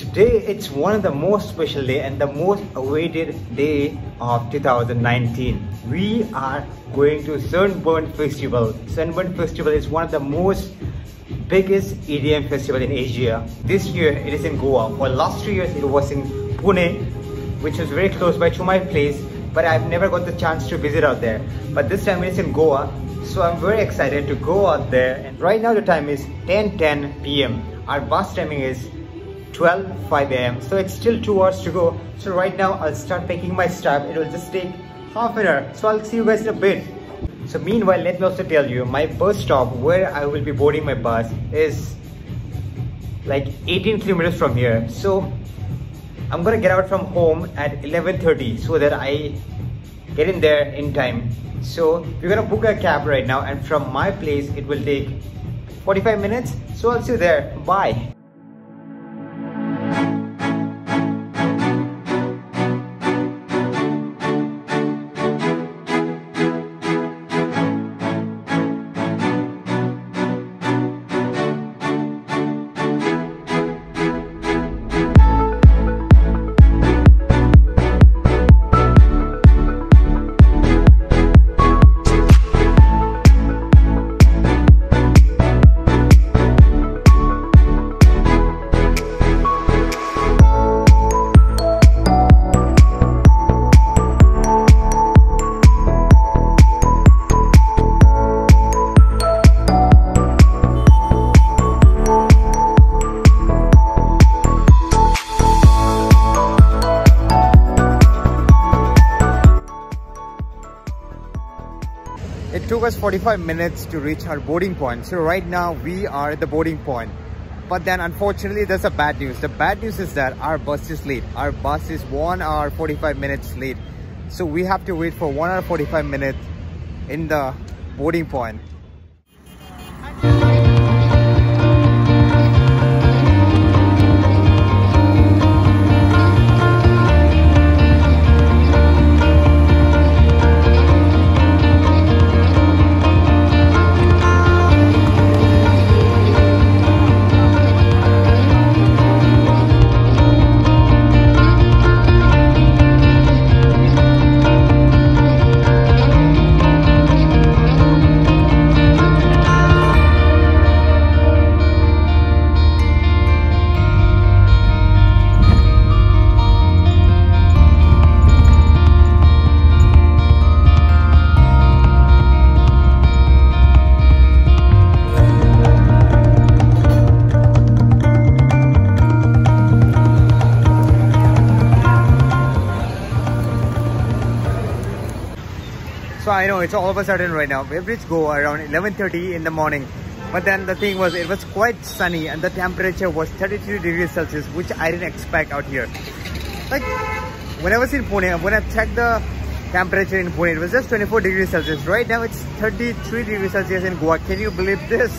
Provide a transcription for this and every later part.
Today it's one of the most special day and the most awaited day of 2019. We are going to Sunburn Festival. Sunburn Festival is one of the most biggest EDM festival in Asia. This year it is in Goa. For last three years it was in Pune, which was very close by to my place, but I've never got the chance to visit out there. But this time it's in Goa, so I'm very excited to go out there. And right now the time is 10:10 p.m. Our bus timing is 12:05 a.m. So it's still two hours to go. So right now I'll start packing my stuff. It will just take half an hour. So I'll see you guys in a bit. So meanwhile, let me also tell you, my bus stop where I will be boarding my bus is like 18 kilometers from here. So I'm gonna get out from home at 11.30 so that I get in there in time. So we're gonna book a cab right now and from my place it will take 45 minutes. So I'll see you there. Bye. It took us 45 minutes to reach our boarding point. So right now we are at the boarding point. But then unfortunately there's a bad news. The bad news is that our bus is late. Our bus is 1 hour 45 minutes late. So we have to wait for 1 hour 45 minutes in the boarding point. I know it's all of a sudden right now. We reached Goa around 11.30 in the morning. But then the thing was, it was quite sunny and the temperature was 33 degrees Celsius, which I didn't expect out here. Like, when I was in Pune, when I checked the temperature in Pune, it was just 24 degrees Celsius. Right now, it's 33 degrees Celsius in Goa. Can you believe this?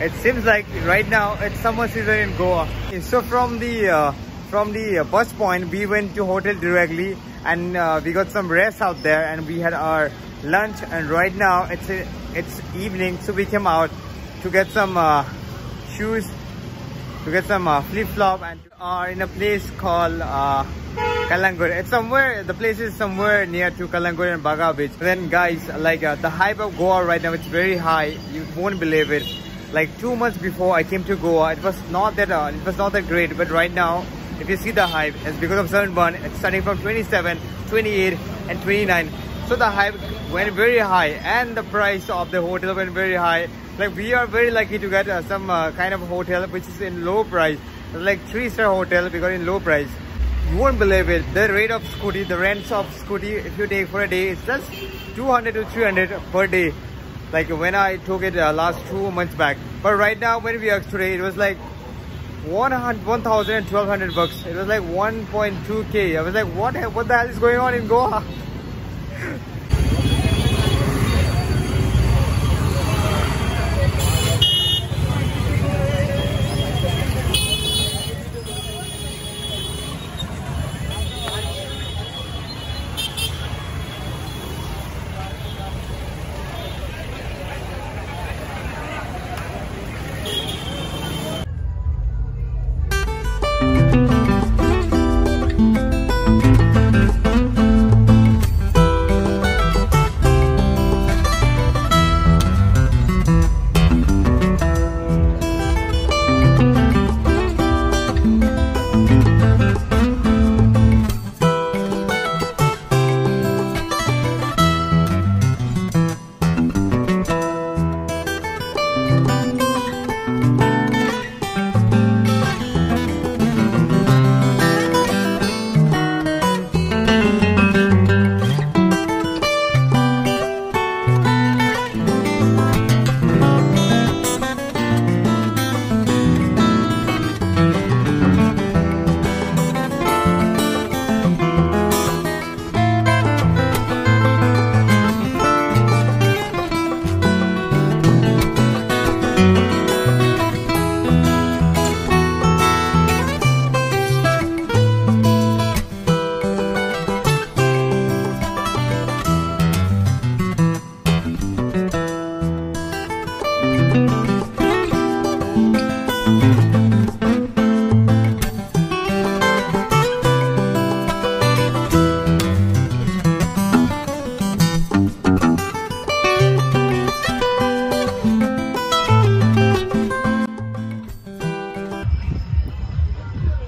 It seems like right now, it's summer season in Goa. So from the uh, from the bus point, we went to hotel directly and uh, we got some rest out there and we had our lunch and right now it's a, it's evening so we came out to get some uh, shoes to get some uh, flip-flop and are in a place called uh, Calangute. It's somewhere, the place is somewhere near to Calangute and Baga Beach. Then guys, like uh, the hype of Goa right now, it's very high. You won't believe it. Like two months before I came to Goa, it was not that, uh, it was not that great. But right now, if you see the hype, it's because of Sunburn. It's starting from 27, 28 and 29. So the hype went very high and the price of the hotel went very high. Like we are very lucky to get uh, some uh, kind of hotel which is in low price. Like three star hotel we got in low price. You won't believe it. The rate of scooty, the rents of scooty if you take for a day, it's just 200 to 300 per day. Like when I took it uh, last two months back. But right now when we are today, it was like 1,000 and 1,200 bucks. It was like 1.2k. I was like, what, what the hell is going on in Goa?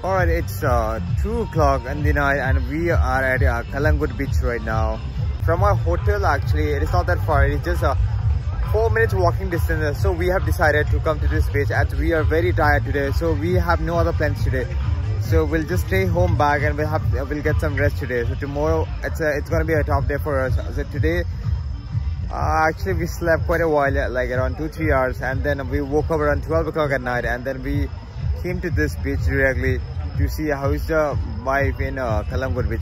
Alright, it's uh, 2 o'clock in the night and we are at uh, Calangute beach right now. From our hotel actually, it is not that far, it's just a 4 minutes walking distance. So we have decided to come to this beach as we are very tired today. So we have no other plans today. So we'll just stay home back and we'll have we'll get some rest today. So tomorrow it's it's gonna be a top day for us. So today uh, actually we slept quite a while like around 2-3 hours and then we woke up around 12 o'clock at night and then we came to this beach directly to see how is the vibe in uh, beach.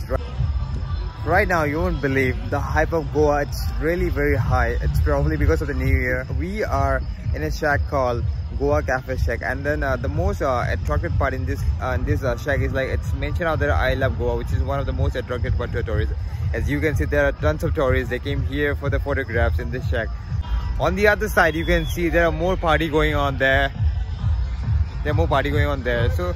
Right now, you won't believe the hype of Goa. It's really very high. It's probably because of the new year. We are in a shack called Goa Cafe Shack, and then uh, the most uh, attractive part in this uh, in this uh, shack is like it's mentioned out there. I love Goa, which is one of the most attractive part to tourists. As you can see, there are tons of tourists. They came here for the photographs in this shack. On the other side, you can see there are more party going on there. There are more party going on there. So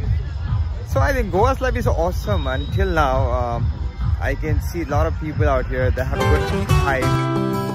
so I think Goa's life is awesome until now. Um, I can see a lot of people out here that have a good hype